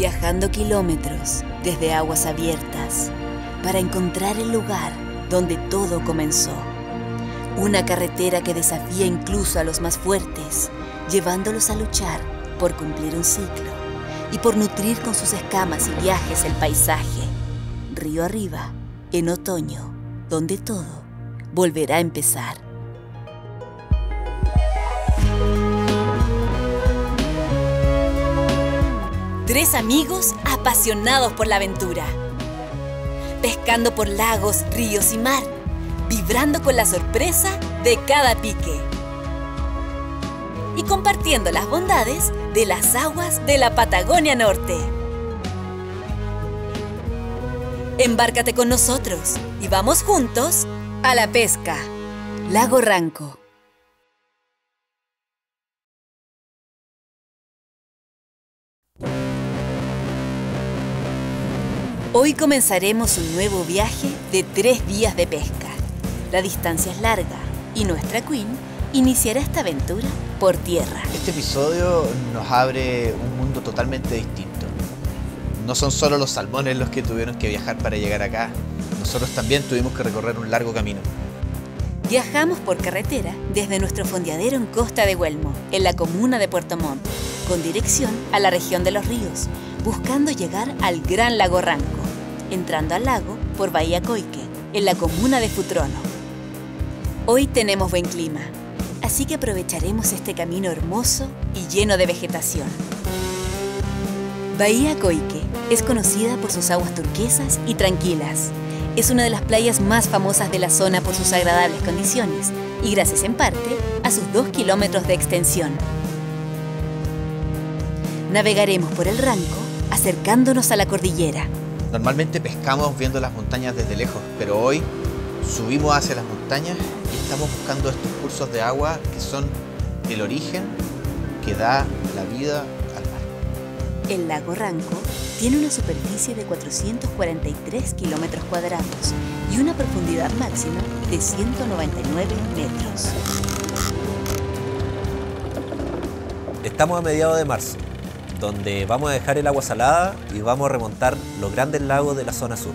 Viajando kilómetros desde aguas abiertas para encontrar el lugar donde todo comenzó. Una carretera que desafía incluso a los más fuertes, llevándolos a luchar por cumplir un ciclo y por nutrir con sus escamas y viajes el paisaje. Río arriba, en otoño, donde todo volverá a empezar. Tres amigos apasionados por la aventura. Pescando por lagos, ríos y mar, vibrando con la sorpresa de cada pique. Y compartiendo las bondades de las aguas de la Patagonia Norte. Embárcate con nosotros y vamos juntos a la pesca. Lago Ranco. Hoy comenzaremos un nuevo viaje de tres días de pesca. La distancia es larga y nuestra Queen iniciará esta aventura por tierra. Este episodio nos abre un mundo totalmente distinto. No son solo los salmones los que tuvieron que viajar para llegar acá, nosotros también tuvimos que recorrer un largo camino. Viajamos por carretera desde nuestro fondeadero en Costa de Huelmo, en la comuna de Puerto Montt, con dirección a la región de los ríos, buscando llegar al Gran Lago Ranco, entrando al lago por Bahía Coique, en la comuna de Futrono. Hoy tenemos buen clima, así que aprovecharemos este camino hermoso y lleno de vegetación. Bahía Coique es conocida por sus aguas turquesas y tranquilas. Es una de las playas más famosas de la zona por sus agradables condiciones y gracias en parte a sus dos kilómetros de extensión. Navegaremos por el Ranco acercándonos a la cordillera. Normalmente pescamos viendo las montañas desde lejos, pero hoy subimos hacia las montañas y estamos buscando estos cursos de agua que son el origen que da la vida al mar. El lago Ranco tiene una superficie de 443 kilómetros cuadrados y una profundidad máxima de 199 metros. Estamos a mediados de marzo, donde vamos a dejar el agua salada y vamos a remontar los grandes lagos de la zona sur.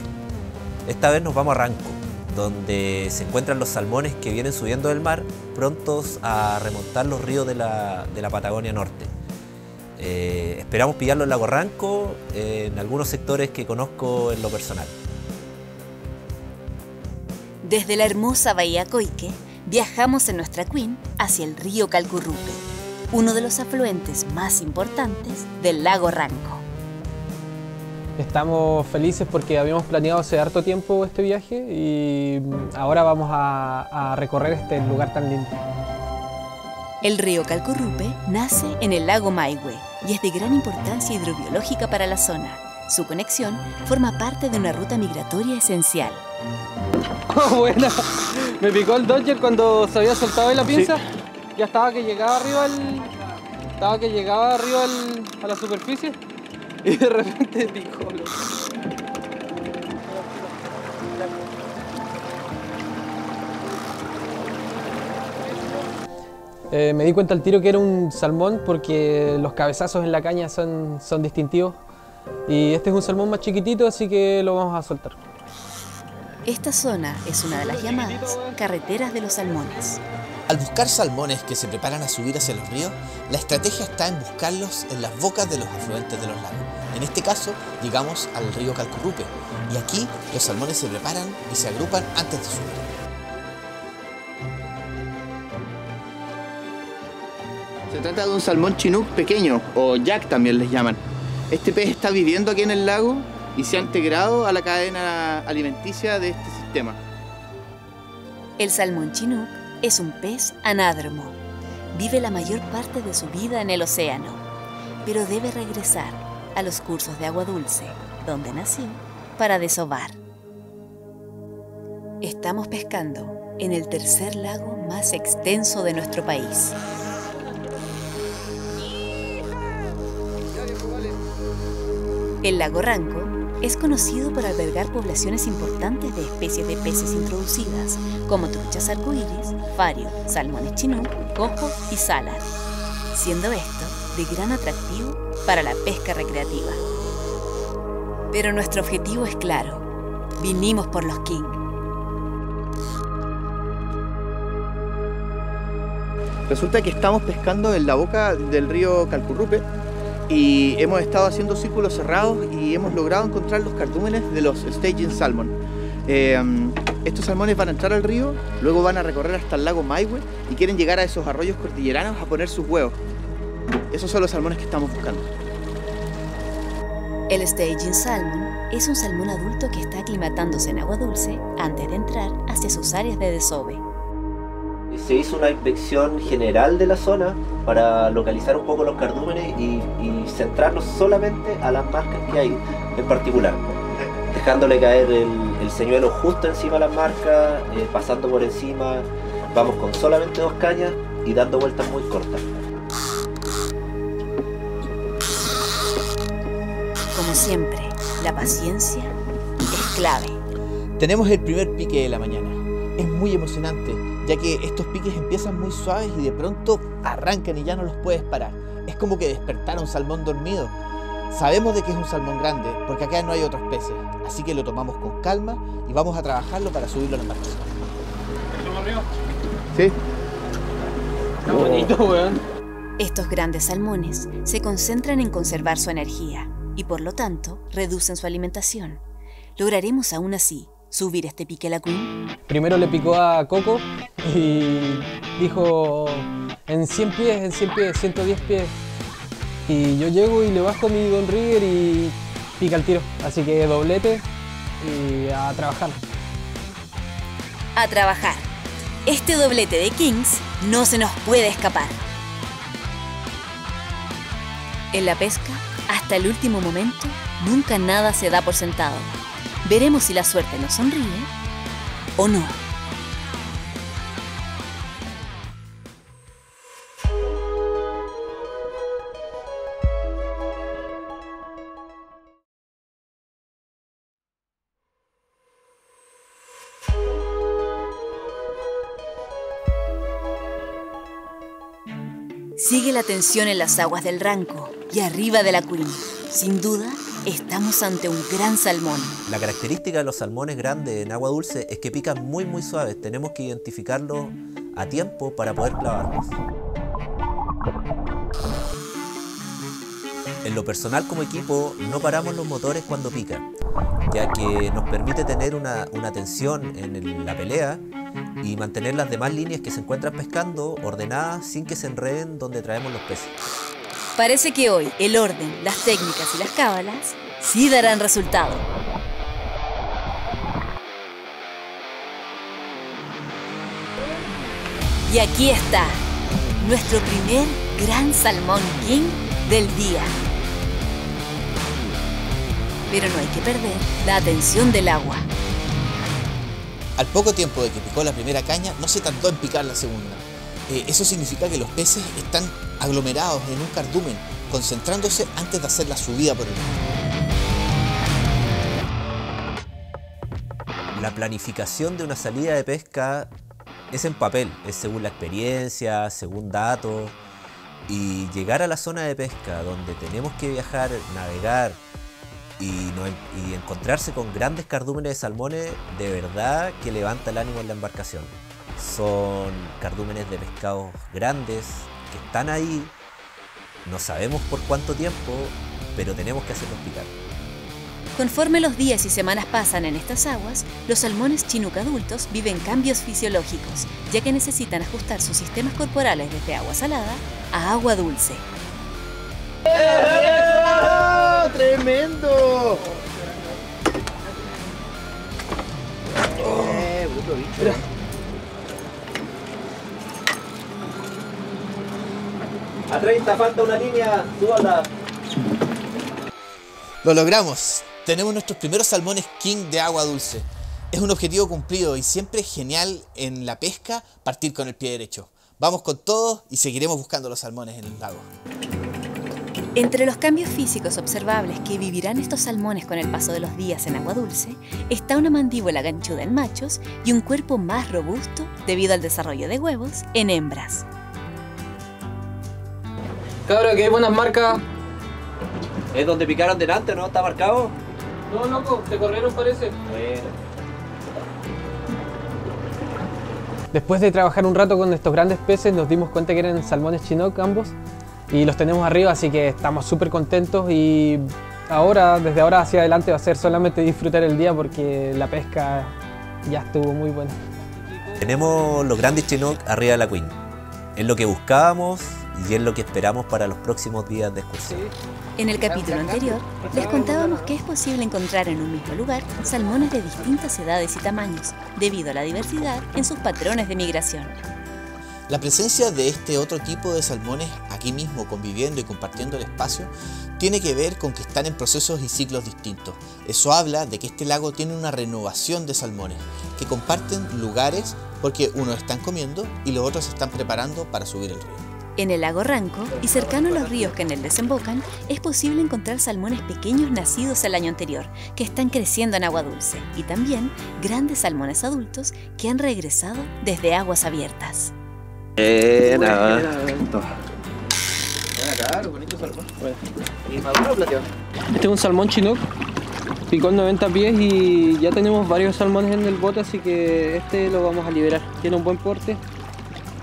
Esta vez nos vamos a Ranco, donde se encuentran los salmones que vienen subiendo del mar, prontos a remontar los ríos de la, de la Patagonia Norte. Eh, esperamos pillarlo en Lago Ranco, en algunos sectores que conozco en lo personal. Desde la hermosa Bahía Coique, viajamos en nuestra Queen hacia el río Calcurrupe, uno de los afluentes más importantes del lago Ranco. Estamos felices porque habíamos planeado hace harto tiempo este viaje y ahora vamos a, a recorrer este lugar tan lindo. El río Calcurrupe nace en el lago Maihue y es de gran importancia hidrobiológica para la zona. Su conexión forma parte de una ruta migratoria esencial. Oh, buena. Me picó el Dodger cuando se había soltado de la pinza. Ya estaba que llegaba arriba al. Estaba que llegaba arriba al- a la superficie. Y de repente picó. Eh, me di cuenta al tiro que era un salmón porque los cabezazos en la caña son, son distintivos. Y este es un salmón más chiquitito, así que lo vamos a soltar. Esta zona es una de las llamadas carreteras de los salmones. Al buscar salmones que se preparan a subir hacia los ríos, la estrategia está en buscarlos en las bocas de los afluentes de los lagos. En este caso, llegamos al río Calcurrupe, y aquí los salmones se preparan y se agrupan antes de subir. Se trata de un salmón chinook pequeño, o jack también les llaman. Este pez está viviendo aquí en el lago y se ha integrado a la cadena alimenticia de este sistema. El salmón chinook es un pez anádromo. Vive la mayor parte de su vida en el océano, pero debe regresar a los cursos de agua dulce, donde nació, para desovar. Estamos pescando en el tercer lago más extenso de nuestro país. El lago Ranco es conocido por albergar poblaciones importantes de especies de peces introducidas, como truchas arcoíris, fario, salmones chinook, cojo y salar, siendo esto de gran atractivo para la pesca recreativa. Pero nuestro objetivo es claro. Vinimos por los King. Resulta que estamos pescando en la boca del río Calcurrupe y hemos estado haciendo círculos cerrados y hemos logrado encontrar los cardúmenes de los staging salmon. Eh, estos salmones van a entrar al río, luego van a recorrer hasta el lago Maihue y quieren llegar a esos arroyos cordilleranos a poner sus huevos. Esos son los salmones que estamos buscando. El staging salmon es un salmón adulto que está aclimatándose en agua dulce antes de entrar hacia sus áreas de desove. Se hizo una inspección general de la zona para localizar un poco los cardúmenes y, y centrarnos solamente a las marcas que hay en particular, dejándole caer el, el señuelo justo encima de las marcas, eh, pasando por encima, vamos con solamente dos cañas y dando vueltas muy cortas. Como siempre, la paciencia es clave. Tenemos el primer pique de la mañana. Es muy emocionante, ya que estos piques empiezan muy suaves y de pronto arrancan y ya no los puedes parar. Es como que despertar a un salmón dormido. Sabemos de que es un salmón grande, porque acá no hay otros peces, así que lo tomamos con calma y vamos a trabajarlo para subirlo a la embarcación. ¿Sí? Está bonito, weón. Estos grandes salmones se concentran en conservar su energía y por lo tanto reducen su alimentación. ¿Lograremos aún así subir este pique a la Queen? Primero le picó a Coco y dijo en 100 pies, en 100 pies, 110 pies. Y yo llego y le bajo mi Don Rigger y pica el tiro. Así que doblete y a trabajar. A trabajar. Este doblete de Kings no se nos puede escapar. En la pesca, hasta el último momento, nunca nada se da por sentado. Veremos si la suerte nos sonríe o no. Sigue la tensión en las aguas del Ranco y arriba de la Queen. Sin duda, estamos ante un gran salmón. La característica de los salmones grandes en agua dulce es que pican muy muy suaves. Tenemos que identificarlos a tiempo para poder clavarlos. En lo personal como equipo no paramos los motores cuando pican, ya que nos permite tener una, tensión en la pelea y mantener las demás líneas que se encuentran pescando ordenadas sin que se enreden donde traemos los peces. Parece que hoy el orden, las técnicas y las cábalas sí darán resultado. Y aquí está, nuestro primer gran salmón king del día. Pero no hay que perder la atención del agua. Al poco tiempo de que picó la primera caña, no se tardó en picar la segunda. Eh, eso significa que los peces están aglomerados en un cardumen, concentrándose antes de hacer la subida por el río. La planificación de una salida de pesca es en papel, es según la experiencia, según datos. Y llegar a la zona de pesca donde tenemos que viajar, navegar y encontrarse con grandes cardúmenes de salmones, de verdad que levanta el ánimo en la embarcación. Son cardúmenes de pescados grandes que están ahí, no sabemos por cuánto tiempo, pero tenemos que hacerlos picar. Conforme los días y semanas pasan en estas aguas, los salmones chinook adultos viven cambios fisiológicos, ya que necesitan ajustar sus sistemas corporales desde agua salada a agua dulce. ¡Ah, ¡Tremendo! Eh, A 30 falta una línea, súbala. Lo logramos. Tenemos nuestros primeros salmones king de agua dulce. Es un objetivo cumplido y siempre es genial en la pesca partir con el pie derecho. Vamos con todo y seguiremos buscando los salmones en el lago. Entre los cambios físicos observables que vivirán estos salmones con el paso de los días en agua dulce, está una mandíbula ganchuda en machos y un cuerpo más robusto debido al desarrollo de huevos en hembras. Cabra, que hay buenas marcas. ¿Es donde picaron delante, no? ¿Está marcado? No, loco, te corrieron parece. Después de trabajar un rato con estos grandes peces, nos dimos cuenta que eran salmones chinook ambos y los tenemos arriba, así que estamos súper contentos y ahora, desde ahora hacia adelante va a ser solamente disfrutar el día porque la pesca ya estuvo muy buena. Tenemos los grandes chinook arriba de la Queen. Es lo que buscábamos y es lo que esperamos para los próximos días de excursión. En el capítulo anterior, les contábamos que es posible encontrar en un mismo lugar salmones de distintas edades y tamaños, debido a la diversidad en sus patrones de migración. La presencia de este otro tipo de salmones aquí mismo conviviendo y compartiendo el espacio tiene que ver con que están en procesos y ciclos distintos. Eso habla de que este lago tiene una renovación de salmones que comparten lugares porque unos están comiendo y los otros se están preparando para subir el río. En el lago Ranco y cercano a los ríos que en él desembocan, es posible encontrar salmones pequeños nacidos el año anterior, que están creciendo en agua dulce, y también grandes salmones adultos que han regresado desde aguas abiertas. Buena. bonito salmón. ¿Y maduro o plateado? Este es un salmón chinook, picó en 90 pies y ya tenemos varios salmones en el bote, así que este lo vamos a liberar. Tiene un buen porte,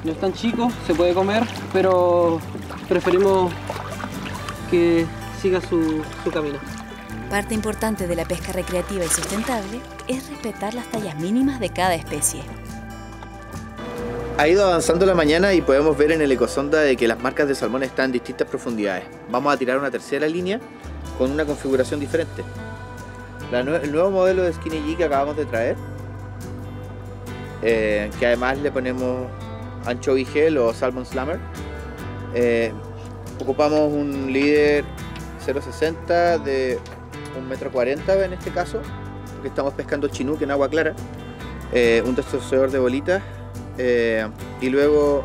no es tan chico, se puede comer, pero preferimos que siga su, su camino. Parte importante de la pesca recreativa y sustentable es respetar las tallas mínimas de cada especie. Ha ido avanzando la mañana y podemos ver en el ecosonda de que las marcas de salmón están en distintas profundidades. Vamos a tirar una tercera línea con una configuración diferente. La nue- el nuevo modelo de Skinny G que acabamos de traer, eh, que además le ponemos anchovy gel o salmon slammer. Eh, ocupamos un líder 0.60 de 1,40 m en este caso, porque estamos pescando chinook en agua clara. Eh, un destorcedor de bolitas eh, y luego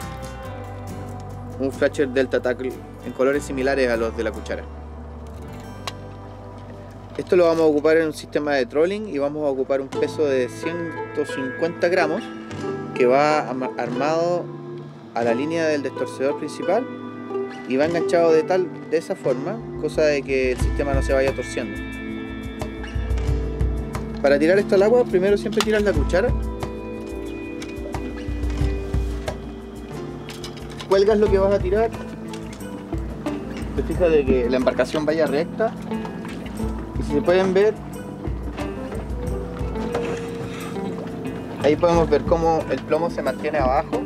un flasher Delta Tackle en colores similares a los de la cuchara. Esto lo vamos a ocupar en un sistema de trolling y vamos a ocupar un peso de 150 gramos que va armado a la línea del destorcedor principal y va enganchado de tal de esa forma, cosa de que el sistema no se vaya torciendo. Para tirar esto al agua, primero siempre tiras la cuchara. Cuelgas lo que vas a tirar, te fijas de que la embarcación vaya recta. Y si se pueden ver, ahí podemos ver cómo el plomo se mantiene abajo,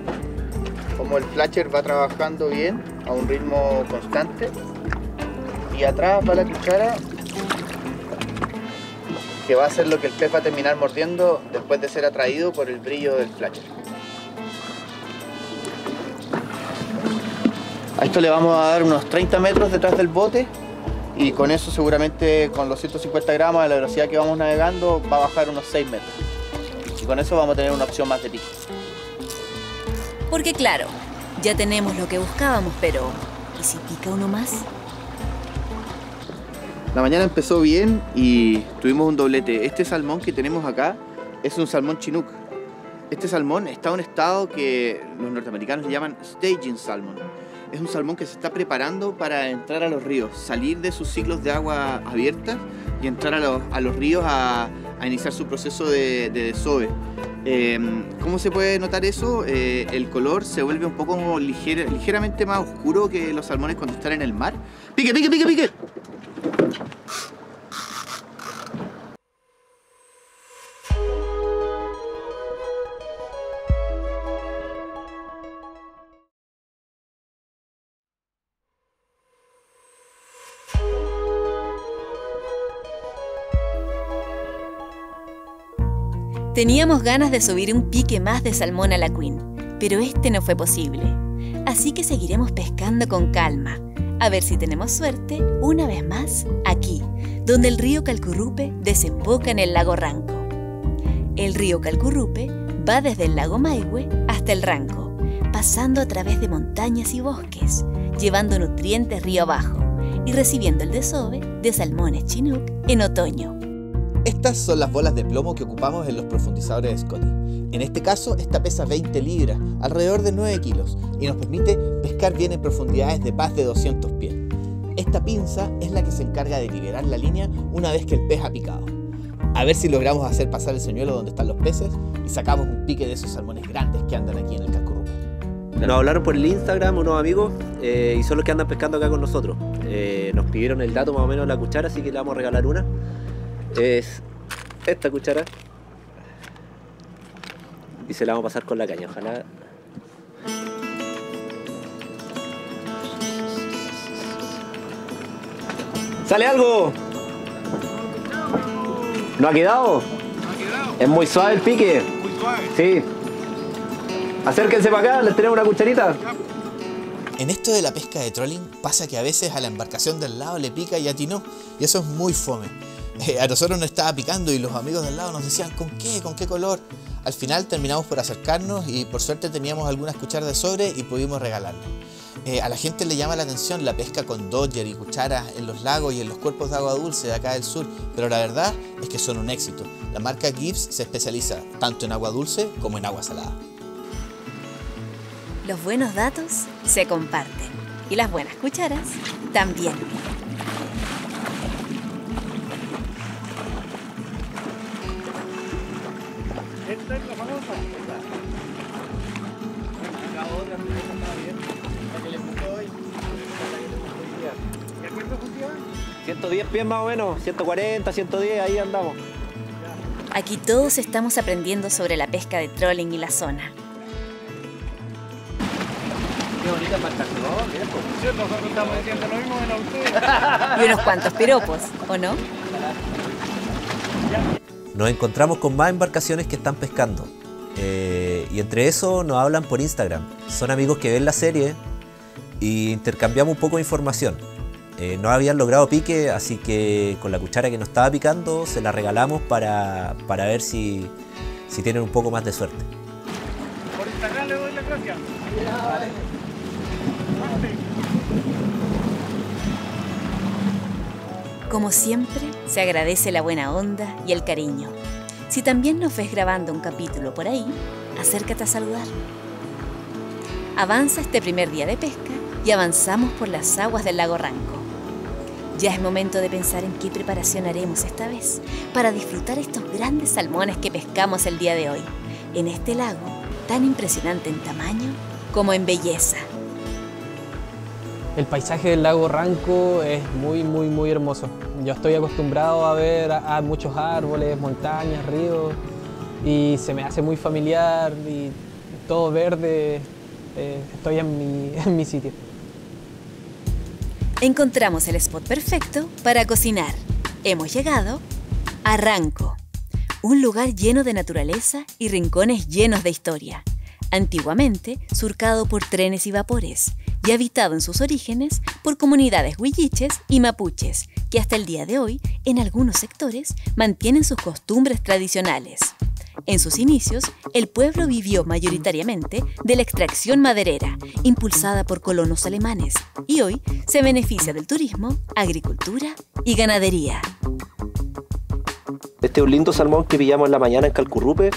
cómo el flasher va trabajando bien a un ritmo constante y atrás va la cuchara que va a ser lo que el pez va a terminar mordiendo después de ser atraído por el brillo del flasher. A esto le vamos a dar unos 30 metros detrás del bote y con eso seguramente con los 150 gramos de la velocidad que vamos navegando va a bajar unos 6 metros. Y con eso vamos a tener una opción más de pique. Porque claro, ya tenemos lo que buscábamos, pero ¿y si pica uno más? La mañana empezó bien y tuvimos un doblete. Este salmón que tenemos acá es un salmón chinook. Este salmón está en un estado que los norteamericanos le llaman staging salmon. Es un salmón que se está preparando para entrar a los ríos, salir de sus ciclos de agua abierta y entrar a los, a los ríos a, a iniciar su proceso de, de desove. Eh, ¿Cómo se puede notar eso? Eh, el color se vuelve un poco ligera- ligeramente más oscuro que los salmones cuando están en el mar. ¡Pique, pique, pique, pique! Teníamos ganas de subir un pique más de salmón a la Queen, pero este no fue posible. Así que seguiremos pescando con calma, a ver si tenemos suerte una vez más aquí, donde el río Calcurrupe desemboca en el lago Ranco. El río Calcurrupe va desde el lago Maihue hasta el Ranco, pasando a través de montañas y bosques, llevando nutrientes río abajo y recibiendo el desove de salmones chinook en otoño. Estas son las bolas de plomo que ocupamos en los profundizadores de Scotty. En este caso, esta pesa 20 libras, alrededor de 9 kilos, y nos permite pescar bien en profundidades de más de 200 pies. Esta pinza es la que se encarga de liberar la línea una vez que el pez ha picado. A ver si logramos hacer pasar el señuelo donde están los peces y sacamos un pique de esos salmones grandes que andan aquí en el Calcurrupe. Nos hablaron por el Instagram unos amigos eh, y son los que andan pescando acá con nosotros. Eh, nos pidieron el dato más o menos de la cuchara, así que le vamos a regalar una. Es esta cuchara. Y se la vamos a pasar con la caña, ojalá. ¿Sale algo? ¿No ha quedado? Es muy suave el pique. Muy suave. Sí. Acérquense para acá, les tenemos una cucharita. En esto de la pesca de trolling pasa que a veces a la embarcación del lado le pica y a ti no, y eso es muy fome. Eh, a nosotros nos estaba picando y los amigos del lado nos decían, ¿con qué? ¿Con qué color? Al final terminamos por acercarnos y por suerte teníamos algunas cucharas de sobre y pudimos regalarlas. Eh, a la gente le llama la atención la pesca con dodger y cucharas en los lagos y en los cuerpos de agua dulce de acá del sur, pero la verdad es que son un éxito. La marca Gibbs se especializa tanto en agua dulce como en agua salada. Los buenos datos se comparten y las buenas cucharas también. 110 pies más o menos, 140, 110, ahí andamos. Aquí todos estamos aprendiendo sobre la pesca de trolling y la zona. Qué bonita nosotros estamos diciendo lo mismo de la. Y unos cuantos piropos, ¿o no? Nos encontramos con más embarcaciones que están pescando. Eh, y entre eso nos hablan por Instagram. Son amigos que ven la serie y intercambiamos un poco de información. Eh, no habían logrado pique, así que con la cuchara que nos estaba picando se la regalamos para, para ver si, si tienen un poco más de suerte. Por Instagram le doy las gracias. Como siempre, se agradece la buena onda y el cariño. Si también nos ves grabando un capítulo por ahí, acércate a saludar. Avanza este primer día de pesca y avanzamos por las aguas del lago Ranco. Ya es momento de pensar en qué preparación haremos esta vez para disfrutar estos grandes salmones que pescamos el día de hoy, en este lago tan impresionante en tamaño como en belleza. El paisaje del lago Ranco es muy, muy, muy hermoso. Yo estoy acostumbrado a ver a, muchos árboles, montañas, ríos, y se me hace muy familiar y todo verde. eh, estoy en mi, en mi sitio. Encontramos el spot perfecto para cocinar. Hemos llegado a Ranco, un lugar lleno de naturaleza y rincones llenos de historia. Antiguamente surcado por trenes y vapores y habitado en sus orígenes por comunidades huilliches y mapuches, que hasta el día de hoy, en algunos sectores, mantienen sus costumbres tradicionales. En sus inicios, el pueblo vivió mayoritariamente de la extracción maderera, impulsada por colonos alemanes, y hoy se beneficia del turismo, agricultura y ganadería. Este es un lindo salmón que pillamos en la mañana en Calcurrupe.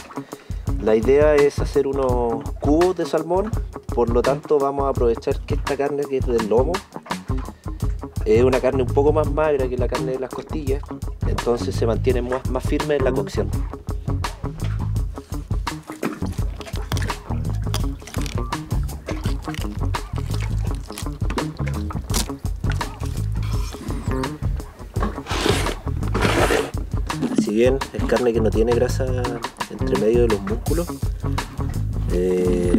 La idea es hacer unos cubos de salmón, por lo tanto vamos a aprovechar que esta carne que es del lomo es una carne un poco más magra que la carne de las costillas, entonces se mantiene más, más firme en la cocción. Bien es carne que no tiene grasa entre medio de los músculos, eh,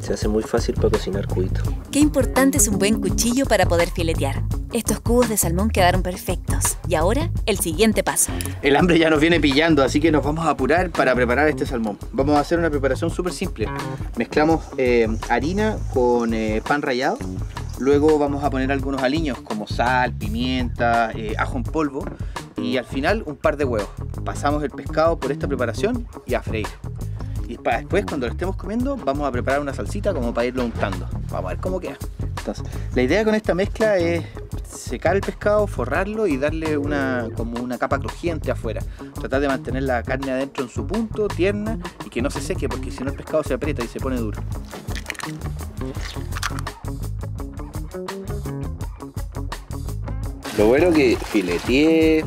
se hace muy fácil para cocinar cubitos. Qué importante es un buen cuchillo para poder filetear. Estos cubos de salmón quedaron perfectos. Y ahora, el siguiente paso. El hambre ya nos viene pillando, así que nos vamos a apurar para preparar este salmón. Vamos a hacer una preparación súper simple. Mezclamos eh, harina con eh, pan rallado. Luego vamos a poner algunos aliños como sal, pimienta, eh, ajo en polvo. Y al final un par de huevos. Pasamos el pescado por esta preparación y a freír. Y para después, cuando lo estemos comiendo, vamos a preparar una salsita como para irlo untando. Vamos a ver cómo queda. La idea con esta mezcla es secar el pescado, forrarlo y darle una como una capa crujiente afuera. Tratar de mantener la carne adentro en su punto, tierna y que no se seque porque si no el pescado se aprieta y se pone duro. Lo bueno que fileteé,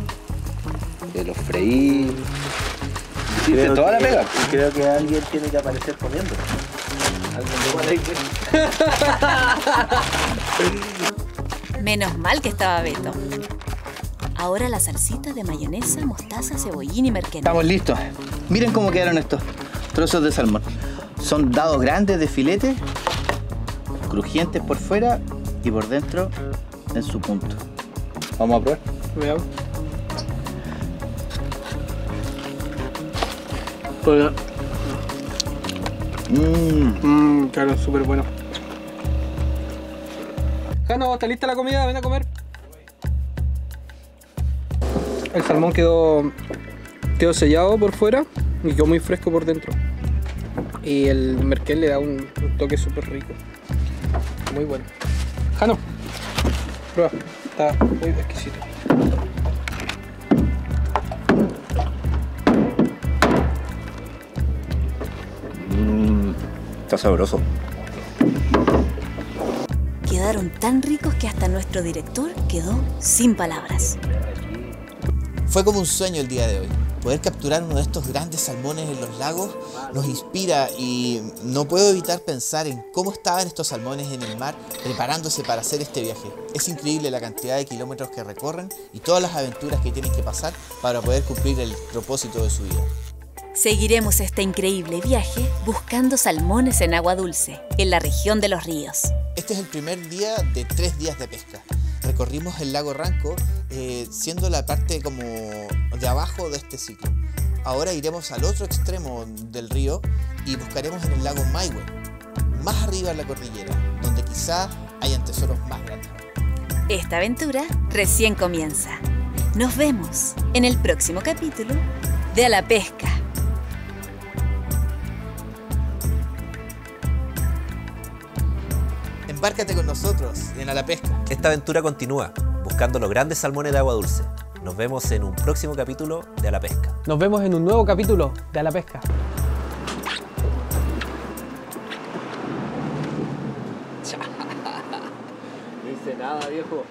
que los freí. Hiciste Creo toda la pega. Creo que alguien tiene que aparecer comiendo. Alguien de Menos mal que estaba Beto. Ahora la salsita de mayonesa, mostaza, cebollín y merquén. Estamos listos. Miren cómo quedaron estos trozos de salmón. Son dados grandes de filete, crujientes por fuera y por dentro en su punto. Vamos a probar. Hola. Mmm, Mmm, claro, súper bueno. Jano, ¿está lista la comida? Ven a comer. El salmón quedó, quedó sellado por fuera y quedó muy fresco por dentro. Y el merquén le da un, un toque súper rico. Muy bueno. Jano, prueba. Está muy exquisito. Está sabroso. Quedaron tan ricos que hasta nuestro director quedó sin palabras. Fue como un sueño el día de hoy. Poder capturar uno de estos grandes salmones en los lagos nos inspira y no puedo evitar pensar en cómo estaban estos salmones en el mar preparándose para hacer este viaje. Es increíble la cantidad de kilómetros que recorren y todas las aventuras que tienen que pasar para poder cumplir el propósito de su vida. Seguiremos este increíble viaje buscando salmones en agua dulce, en la región de los ríos. Este es el primer día de tres días de pesca. Recorrimos el lago Ranco, eh, siendo la parte como de abajo de este ciclo. Ahora iremos al otro extremo del río y buscaremos en el lago Maihue, más arriba en la cordillera, donde quizá hayan tesoros más grandes. Esta aventura recién comienza. Nos vemos en el próximo capítulo de A la Pesca. Embárcate con nosotros en A la Pesca. Esta aventura continúa, buscando los grandes salmones de agua dulce. Nos vemos en un próximo capítulo de A la Pesca. Nos vemos en un nuevo capítulo de A la Pesca. No hice nada, viejo.